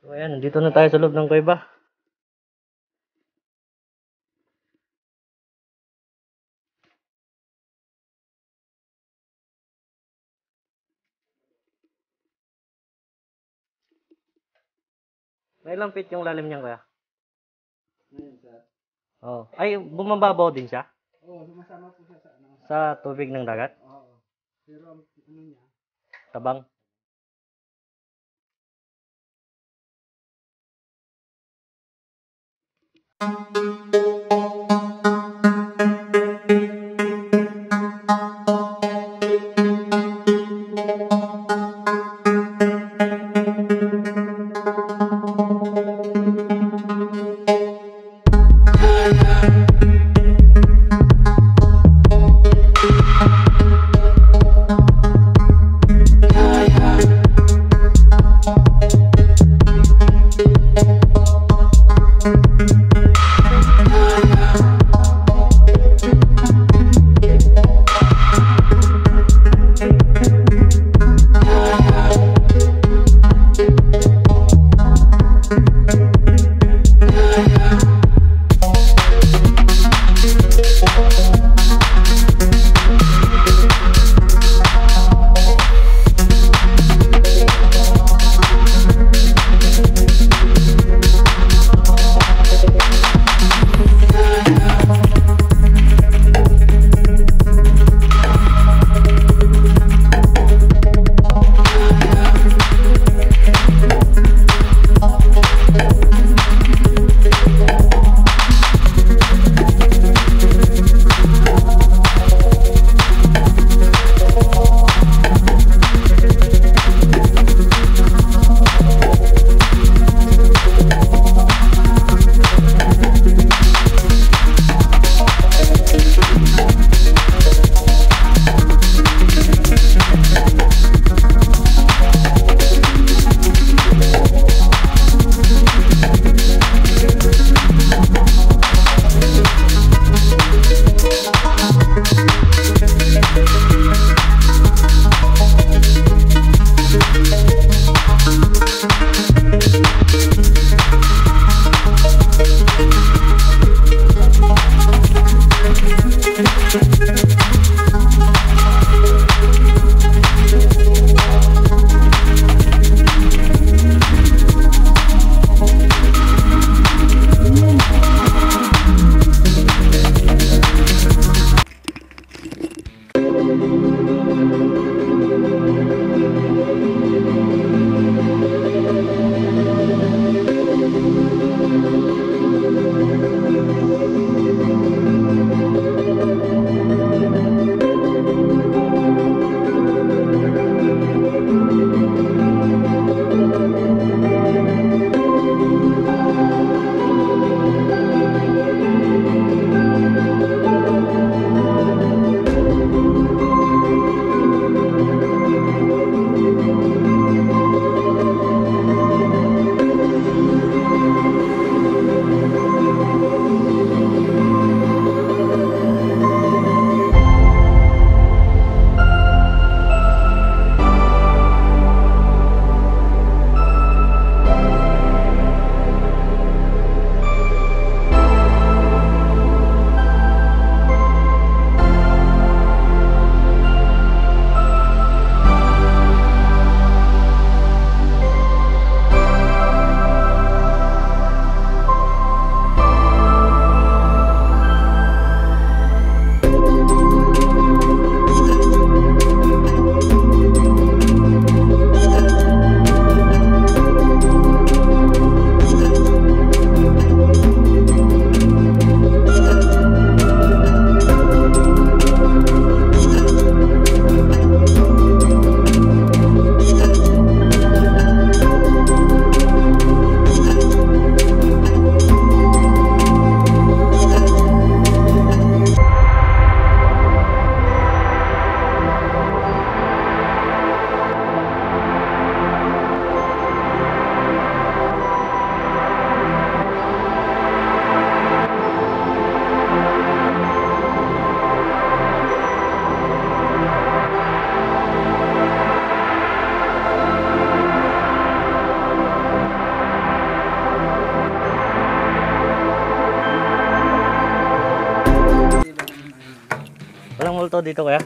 So ayan, nandito na tayo sa loob ng kuweba. May ilang feet yung lalim niyan kuya? Ngayon, sir. Oh. Ay, bumababaw din siya Oo, sumasama po siya sa ano. sa tubig ng dagat. Oo. Pero ang ano niya, Tabang. Música dito kaya?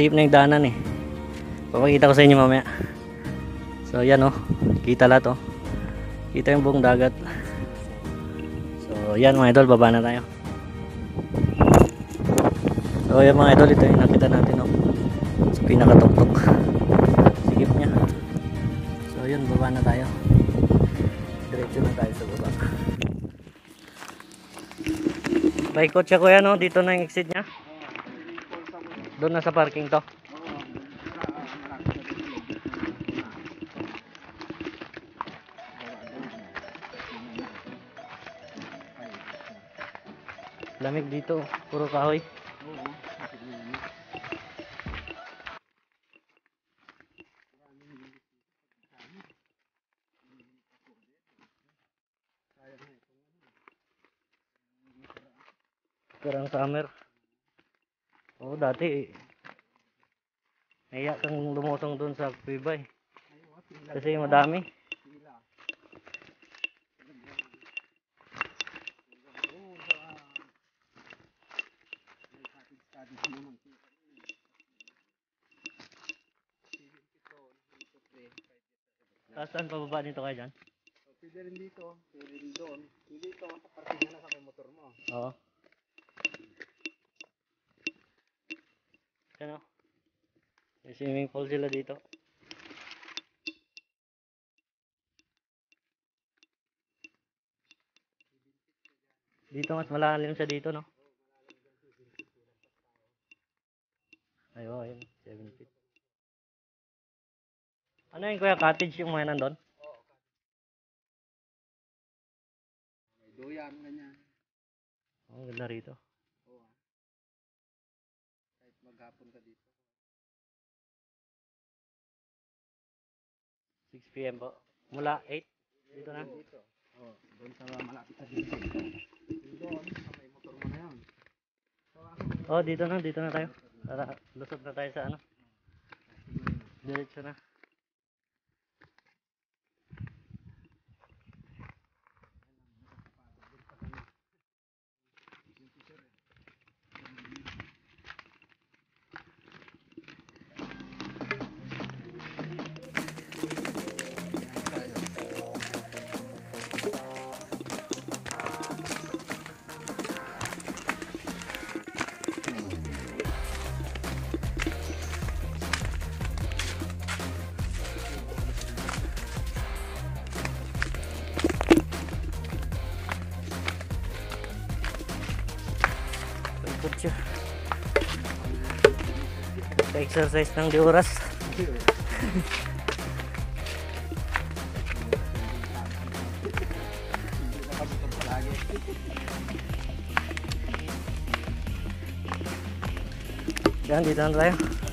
Masipit na yung daanan eh. Papakita ko sa inyo mamaya. So yan oh. Kita lahat oh. Kita yung buong dagat. So yan mga idol, baba na tayo. So yan mga idol, ito yung nakita natin oh. Sa pinakatuktok. Sigip niya. So yun, baba na tayo. Diretso na tayo sa baba. Paikot siya kuya no, dito na yung exit niya. Doon na sa parking to. Lamig dito, puro kahoy. Parang summer. Dati Naiya kang lumusong doon sa Quibay. Kasi madami. Saan pababa dito kayo dyan? Pwede rin dito, pwede rin doon. Pwede dito, sa parking na sa may motor mo. Oo. Ano? May swimming pool sila dito. Dito mas malalim siya dito, no? Ay, oo, yun. 7 feet. Ano yun, kuya? Cottage yung mga nandun? May duyan, ganyan. Oo, ganda rito. p.m. po. Mula 8. Dito na. Oh, doon sa malapit sa dito. Doon, sa may motor mo na yun. Oh, dito na, dito na tayo. Tara, lusot na tayo sa ano. Diretso na. Pa-exercise ng di oras. Yan, dito na tayo.